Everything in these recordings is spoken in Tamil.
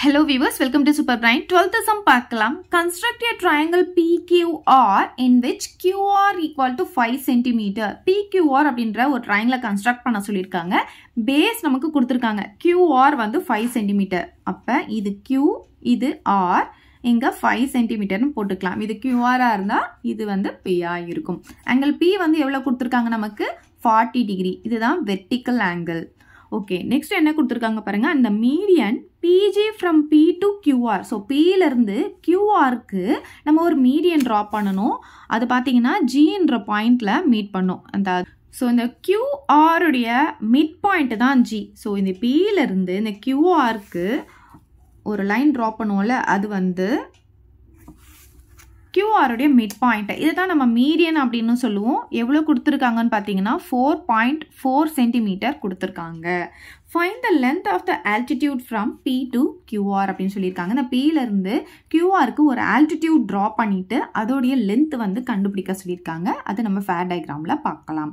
Hello viewers, welcome to super Brain. 12th sum பார்க்கலாம். Construct a triangle PQR in which QR equal to 5 cm. PQR அப்படின்ற ஒரு triangle கன்ஸ்ட்ரக்ட் பண்ண சொல்லியிருக்காங்க. பேஸ் நமக்கு கொடுத்துருக்காங்க. QR வந்து 5 cm. அப்போ இது Q, இது R. இங்க 5 சென்டிமீட்டர்னு போட்டுக்கலாம் இது கியூஆரா இருந்தால் இது வந்து பியா இருக்கும் ஆங்கிள் பி வந்து எவ்வளவு கொடுத்துருக்காங்க நமக்கு 40 டிகிரி இதுதான் வெர்டிக்கல் ஆங்கிள் ஓகே நெக்ஸ்ட் என்ன கொடுத்துருக்காங்க பாருங்க. அந்த median PG from P to QR so பியிலேருந்து கியூஆருக்கு நம்ம ஒரு மீடியன் ட்ரா பண்ணணும். அது பார்த்தீங்கன்னா ஜின்ற பாயிண்டில் மீட் பண்ணும். அந்த ஸோ இந்த கியூஆருடைய மிட் பாயிண்ட் தான் ஜி ஸோ இந்த பியிலேருந்து இந்த கியூஆருக்கு ஒரு லைன் ட்ரா பண்ணுவோம்ல அது வந்து கியூஆருடைய மிட் பாயிண்ட் இதை தான் நம்ம மீடியன் அப்படின்னு சொல்லுவோம். எவ்வளோ கொடுத்துருக்காங்கன்னு பார்த்தீங்கன்னா ஃபோர் பாயிண்ட் ஃபோர் சென்டிமீட்டர் கொடுத்துருக்காங்க. Find the length of the altitude from P to Q R அப்படின்னு சொல்லியிருக்காங்க. இந்த பியிலேருந்து கியூஆருக்கு ஒரு ஆல்டிடியூட் ட்ரா பண்ணிவிட்டு அதோடைய லென்த் வந்து கண்டுபிடிக்க சொல்லியிருக்காங்க. அது நம்ம ஃபேர் டயக்ராமில் பார்க்கலாம்.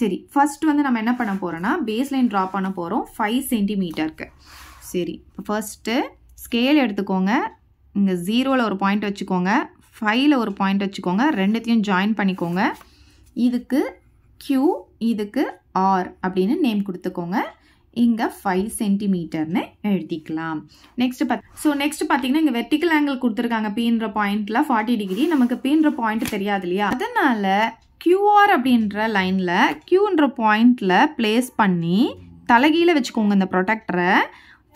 சரி ஃபர்ஸ்ட் வந்து நம்ம என்ன பண்ண போகிறோம்னா பேஸ் லைன் ட்ரா பண்ண போகிறோம் ஃபைவ் சென்டிமீட்டருக்கு சரி இப்போ ஃபர்ஸ்ட்டு ஸ்கேல் எடுத்துக்கோங்க. இங்கே ஜீரோவில் ஒரு பாயிண்ட் வச்சுக்கோங்க. ஃபைவ்ல ஒரு பாயிண்ட் வச்சுக்கோங்க. ரெண்டுத்தையும் ஜாயின் பண்ணிக்கோங்க. இதுக்கு க்யூ இதுக்கு ஆர் அப்படின்னு நேம் கொடுத்துக்கோங்க. இங்கே ஃபைவ் சென்டிமீட்டர்னு எழுதிக்கலாம். நெக்ஸ்ட் பத் ஸோ நெக்ஸ்ட் பார்த்தீங்கன்னா இங்கே வெர்டிக்கல் ஆங்கிள் கொடுத்துருக்காங்க. பீன்ற பாயிண்ட்டில் ஃபார்ட்டி டிகிரி நமக்கு பீன்ற பாயிண்ட் தெரியாது இல்லையா? அதனால கியூஆர் அப்படின்ற லைனில் கியூன்ற பாயிண்டில் ப்ளேஸ் பண்ணி தலைகீழே வச்சுக்கோங்க இந்த ப்ரொடக்டரை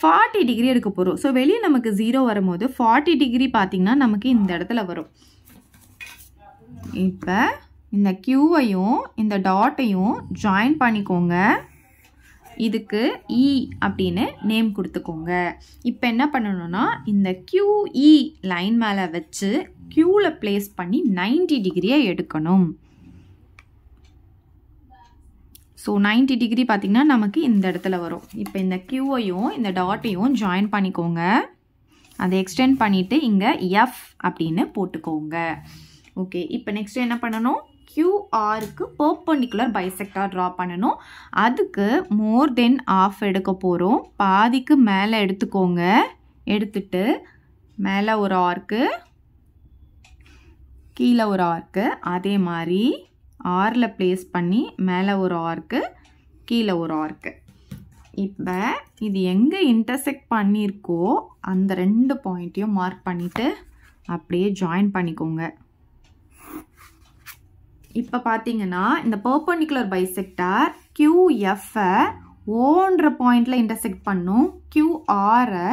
ஃபார்ட்டி டிகிரி எடுக்க போகிறோம் ஸோ வெளியே நமக்கு ஜீரோ வரும்போது ஃபார்ட்டி டிகிரி பார்த்திங்கன்னா நமக்கு இந்த இடத்துல வரும். இப்போ இந்த க்யூவையும் இந்த டாட்டையும் ஜாயின் பண்ணிக்கோங்க. இதுக்கு இ அப்படின்னு நேம் கொடுத்துக்கோங்க. இப்போ என்ன பண்ணணும்னா இந்த கியூஇ லைன் மேலே வச்சு க்யூவில் ப்ளேஸ் பண்ணி நைன்டி டிகிரியை எடுக்கணும். ஸோ நைன்டி டிகிரி பார்த்திங்கன்னா நமக்கு இந்த இடத்துல வரும். இப்போ இந்த க்யூவையும் இந்த டாட்டையும் ஜாயின் பண்ணிக்கோங்க. அதை எக்ஸ்டெண்ட் பண்ணிவிட்டு இங்கே எஃப் அப்படின்னு போட்டுக்கோங்க. ஓகே இப்போ நெக்ஸ்ட் என்ன பண்ணணும்? கியூஆருக்கு பர்பண்டிகுலர் பைசெக்டார் ட்ரா பண்ணணும். அதுக்கு மோர் தென் ஆஃப் எடுக்க போகிறோம் பாதிக்கு மேலே எடுத்துக்கோங்க. எடுத்துட்டு மேலே ஒரு ஆர்க்கு கீழே ஒரு ஆர்க்கு அதே மாதிரி ஆரில் ப்ளேஸ் பண்ணி மேலே ஒரு ஆர்க்கு கீழே ஒரு ஆர்க்கு. இப்போ இது எங்கே இன்டர்செக்ட் பண்ணியிருக்கோ அந்த ரெண்டு பாயிண்ட்டையும் மார்க் பண்ணிவிட்டு அப்படியே ஜாயின் பண்ணிக்கோங்க. இப்போ பார்த்தீங்கன்னா இந்த பர்பண்டிகுலர் பைசெக்டார் கியூஎஃப்ஐ ஓன்ற பாயிண்டில் இன்டர்செக்ட் பண்ணும் கியூஆரை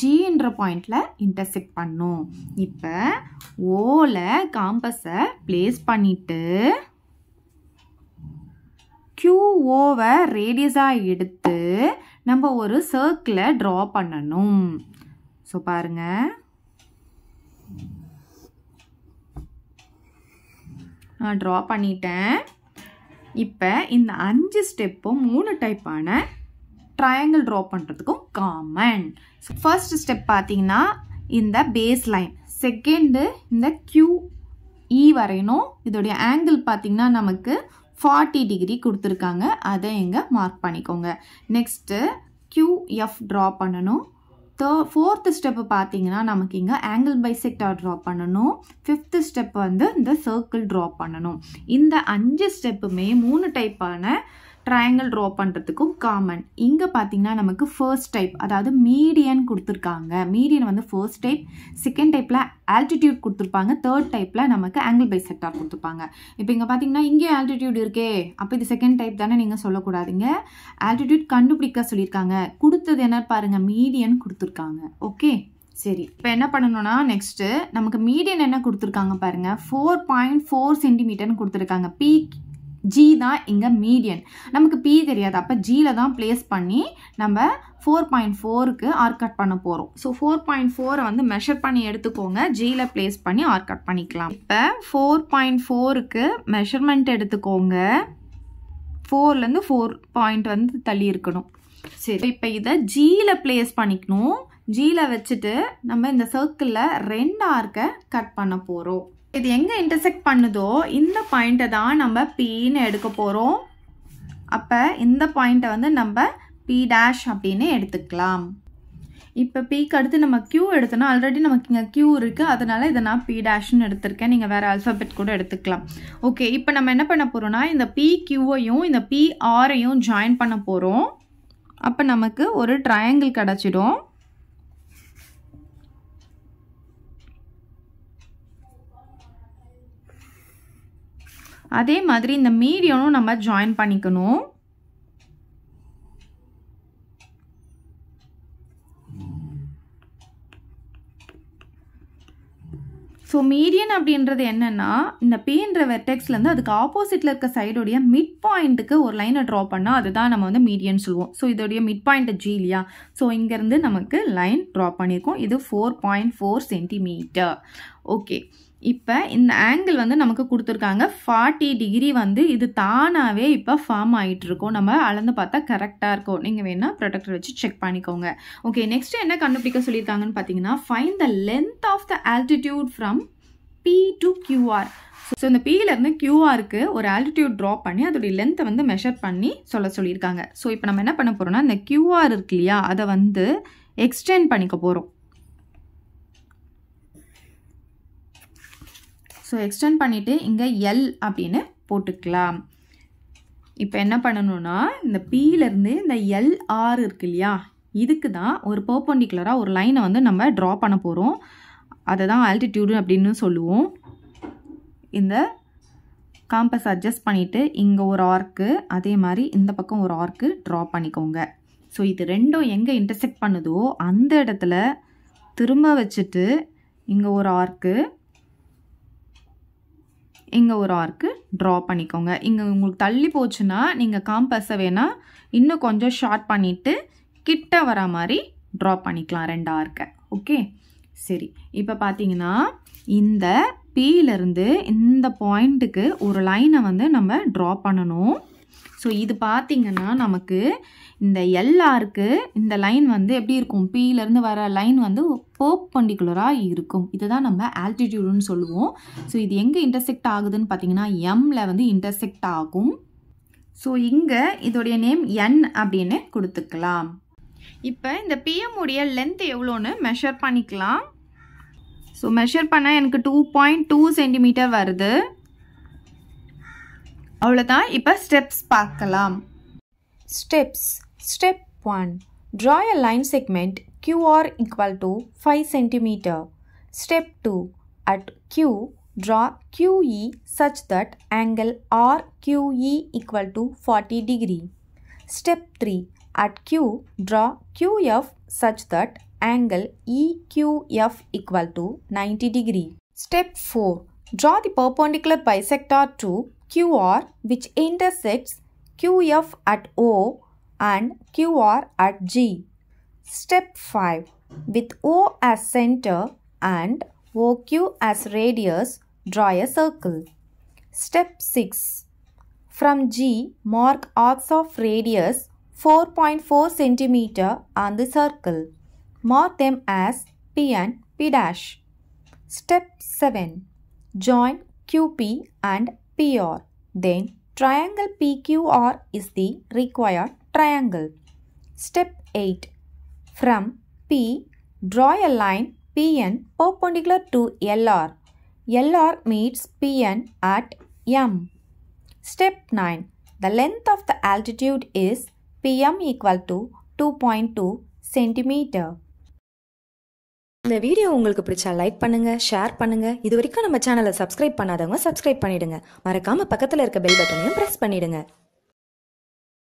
ஜின்ற பாயிண்டில் இன்டர்செக்ட் பண்ணும். இப்போ ஓவில் காம்பஸை ப்ளேஸ் பண்ணிவிட்டு கியூஓவை ரேடியஸாக எடுத்து நம்ம ஒரு சர்க்கிளை ட்ரா பண்ணணும். ஸோ பாருங்கள் நான் ட்ரா பண்ணிட்டேன். இப்போ இந்த அஞ்சு ஸ்டெப்பும் மூணு டைப்பான ட்ரையாங்கிள் ட்ரா பண்ணுறதுக்கும் காமன் ஃபர்ஸ்ட் ஸ்டெப் பார்த்தீங்கன்னா இந்த பேஸ் லைன் செகண்டு இந்த கியூ இ வரையணும். இதோடைய ஆங்கிள் பார்த்திங்கன்னா நமக்கு ஃபார்ட்டி டிகிரி கொடுத்துருக்காங்க. அதை இங்கே மார்க் பண்ணிக்கோங்க. நெக்ஸ்ட்டு கியூஎஃப் ட்ரா பண்ணணும். தே ஃபோர்த்து ஸ்டெப்பு பார்த்தீங்கன்னா நமக்கு இங்கே ஆங்கிள் பைசெக்டார் ட்ரா பண்ணணும். ஃபிஃப்த்து ஸ்டெப் வந்து இந்த சர்க்கிள் ட்ரா பண்ணணும். இந்த அஞ்சு ஸ்டெப்புமே மூணு டைப்பான ட்ரையாங்கிள் ட்ரா பண்ணுறதுக்கும் காமன் இங்கே பார்த்தீங்கன்னா நமக்கு ஃபர்ஸ்ட் டைப் அதாவது மீடியன் கொடுத்துருக்காங்க. மீடியன் வந்து ஃபர்ஸ்ட் டைப் செகண்ட் டைப்பில் ஆல்டிடியூட் கொடுத்துருப்பாங்க. தேர்ட் டைப்பில் நமக்கு ஆங்கிள் பைசெக்டார் கொடுத்துருப்பாங்க. இப்போ இங்கே பார்த்தீங்கன்னா இங்கே ஆல்டிடியூட் இருக்கே. அப்போ இது செகண்ட் டைப் தானே நீங்கள் சொல்லக்கூடாதுங்க. ஆல்டிடியூட் கண்டுபிடிக்க சொல்லியிருக்காங்க. கொடுத்தது என்ன பாருங்கள் மீடியன் கொடுத்துருக்காங்க. ஓகே சரி. இப்போ என்ன பண்ணணும்னா நெக்ஸ்ட்டு நமக்கு மீடியன் என்ன கொடுத்துருக்காங்க பாருங்கள் ஃபோர் பாயிண்ட் ஃபோர் சென்டிமீட்டர்னு கொடுத்துருக்காங்க. பி ஜி தான் இங்கே மீடியன் நமக்கு பி தெரியாது. அப்போ ஜியில் தான் ப்ளேஸ் பண்ணி நம்ம ஃபோர் பாயிண்ட் ஃபோருக்கு ஆர் கட் பண்ண போகிறோம் ஸோ ஃபோர் பாயிண்ட் ஃபோரை வந்து மெஷர் பண்ணி எடுத்துக்கோங்க. ஜியில் ப்ளேஸ் பண்ணி ஆர் கட் பண்ணிக்கலாம். இப்போ ஃபோர் பாயிண்ட் ஃபோருக்கு மெஷர்மெண்ட் எடுத்துக்கோங்க. ஃபோர்லேருந்து ஃபோர் பாயிண்ட் வந்து தள்ளி இருக்கணும். சரி இப்போ இதை ஜியில் ப்ளேஸ் பண்ணிக்கணும். ஜியில் வச்சுட்டு நம்ம இந்த சர்க்கிளில் ரெண்டு ஆர்க்கை கட் பண்ண போகிறோம் இது எங்கே இன்டர்செக்ட் பண்ணுதோ இந்த பாயிண்ட்டை தான் நம்ம பின்னு எடுக்க போகிறோம் அப்போ இந்த பாயிண்ட்டை வந்து நம்ம பி டேஷ் அப்படின்னு எடுத்துக்கலாம். இப்போ பிக்கு அடுத்து நம்ம கியூ எடுத்தோம்னா ஆல்ரெடி நமக்கு இங்கே கியூ இருக்குது அதனால இதை நான் பி டேஷ்னு எடுத்திருக்கேன். நீங்கள் வேறு அல்ஃபபெட் கூட எடுத்துக்கலாம். ஓகே இப்போ நம்ம என்ன பண்ண போகிறோம்னா இந்த பி கியூவையும் இந்த பி ஆரையும் ஜாயின் பண்ண போகிறோம் அப்போ நமக்கு ஒரு ட்ரையாங்கிள் கிடச்சிடும். அதே மாதிரி இந்த மீடியனும் நம்ம ஜாயின் பண்ணிக்கணும். ஸோ மீடியன் அப்படின்றது என்னென்னா இந்த பீன்ற வெர்டெக்ஸ்லேருந்து அதுக்கு ஆப்போசிட்டில் இருக்க சைடோடைய மிட் பாயிண்ட்டுக்கு ஒரு லைனை ட்ரா பண்ணால் அதுதான் நம்ம வந்து மீடியன் சொல்லுவோம். ஸோ இதோடைய மிட் பாயிண்ட் ஜி இல்லையா? ஸோ இங்கேருந்து நமக்கு லைன் ட்ரா பண்ணியிருக்கோம் இது four point four centimetre okay இப்போ இந்த ஆங்கிள் வந்து நமக்கு கொடுத்துருக்காங்க. ஃபார்ட்டி டிகிரி வந்து இது தானாகவே இப்போ ஃபார்ம் ஆகிட்டுருக்கோம் நம்ம அளந்து பார்த்தா கரெக்டாக இருக்கும். நீங்கள் வேணால் ப்ரொடக்டர் வச்சு செக் பண்ணிக்கோங்க. ஓகே நெக்ஸ்ட் என்ன கண்டுபிடிக்க சொல்லியிருக்காங்கன்னு பார்த்தீங்கன்னா find the length of the altitude from P to Q R so இந்த பியிலேருந்து கியூஆருக்கு ஒரு ஆல்டிடியூட் ட்ரா பண்ணி அதோடைய லென்த்தை வந்து மெஷர் பண்ணி சொல்ல சொல்லியிருக்காங்க. ஸோ இப்போ நம்ம என்ன பண்ண போகிறோம்னா இந்த கியூஆர் இருக்கு இல்லையா அதை வந்து எக்ஸ்டெண்ட் பண்ணிக்க போகிறோம் ஸோ எக்ஸ்டெண்ட் பண்ணிவிட்டு இங்கே எல் அப்படின்னு போட்டுக்கலாம். இப்போ என்ன பண்ணணும்னா இந்த பியிலேருந்து இந்த எல்ஆர் இருக்கு இல்லையா? இதுக்கு தான் ஒரு பர்பண்டிகுலராக ஒரு லைனை வந்து நம்ம ட்ரா பண்ண போகிறோம் அதை தான் ஆல்டிடியூடு அப்படின்னு சொல்லுவோம். இந்த காம்பஸ் அட்ஜஸ்ட் பண்ணிவிட்டு இங்கே ஒரு ஆர்க்கு அதே மாதிரி இந்த பக்கம் ஒரு ஆர்க்கு ட்ரா பண்ணிக்கோங்க. ஸோ இது ரெண்டும் எங்கே இன்டர்செக்ட் பண்ணுதோ அந்த இடத்துல திரும்ப வச்சுட்டு இங்கே ஒரு ஆர்க்கு இங்கே ஒரு ஆர்க்கு ட்ரா பண்ணிக்கோங்க. இங்கே உங்களுக்கு தள்ளி போச்சுன்னா நீங்கள் காம்பஸை வேணால் இன்னும் கொஞ்சம் ஷார்ட் பண்ணிவிட்டு கிட்ட வர மாதிரி ட்ரா பண்ணிக்கலாம் ரெண்டு ஆர்க்கை ஓகே சரி. இப்போ பார்த்தீங்கன்னா இந்த பீலேருந்து இந்த பாயிண்ட்டுக்கு ஒரு லைனை வந்து நம்ம ட்ரா பண்ணணும். ஸோ இது பார்த்திங்கன்னா நமக்கு இந்த எல்ஆருக்கு இந்த லைன் வந்து எப்படி இருக்கும்? பியிலேருந்து வர லைன் வந்து பர்பண்டிகுலராக இருக்கும். இதுதான் நம்ம ஆல்டிடியூடுன்னு சொல்லுவோம். ஸோ இது எங்கே இன்டர்செக்ட் ஆகுதுன்னு பார்த்தீங்கன்னா எம்ல வந்து இன்டர்செக்ட் ஆகும். ஸோ இங்கே இதோடைய நேம் என் அப்படின்னு கொடுத்துக்கலாம். இப்போ இந்த பிஎம் உடைய லென்த் எவ்வளோன்னு மெஷர் பண்ணிக்கலாம். ஸோ மெஷர் பண்ணால் எனக்கு டூ பாயிண்ட் டூ சென்டிமீட்டர் வருது. அவ்வளோதான் இப்போ ஸ்டெப்ஸ் பார்க்கலாம் steps step one draw a line segment QR equal to 5 cm. Step 2 at Q draw QE such that angle RQE equal to 40 degree. Step 3 at Q draw QF such that angle EQF equal to 90 degree. Step 4 draw the perpendicular bisector to QR which intersects QF at O and QR at G. Step 5 with O as center and OQ as radius, draw a circle. Step 6 from G, mark arcs of radius 4.4 cm on the circle. Mark them as P and P dash. Step 7 join QP and PR. Then triangle PQR is the required triangle. Step 8 from P, draw a line PN perpendicular to LR. LR meets PN at M. Step 9. The length of the altitude is PM equal to 2.2 centimeter. இந்த வீடியோ உங்களுக்கு பிடிச்சா லைக் பண்ணுங்க ஷேர் பண்ணுங்க. இது வரைக்கும் நம்ம சேனலை சப்ஸ்கிரைப் பண்ணாதவங்க சப்ஸ்கிரைப் பண்ணிடுங்க. மறக்காம பக்கத்தில் இருக்க பெல் பட்டனையும் பிரஸ் பண்ணிடுங்க.